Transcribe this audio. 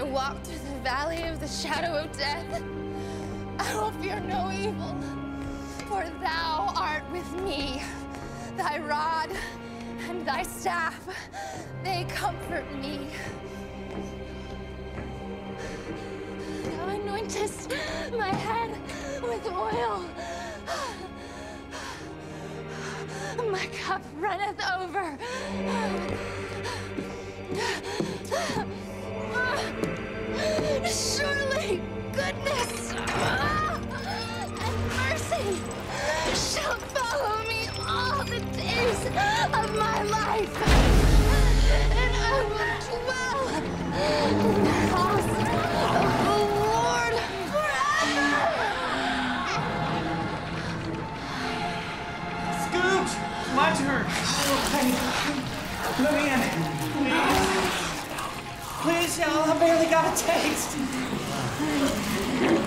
I walk through the valley of the shadow of death, I will fear no evil, for thou art with me. Thy rod and thy staff, they comfort me. Thou anointest my head with oil. My cup runneth over. Goodness and mercy shall follow me all the days of my life. And I will dwell in the house of the Lord forever. Scoot! My turn! Let me in, please. Please, y'all, I barely got a taste. 何?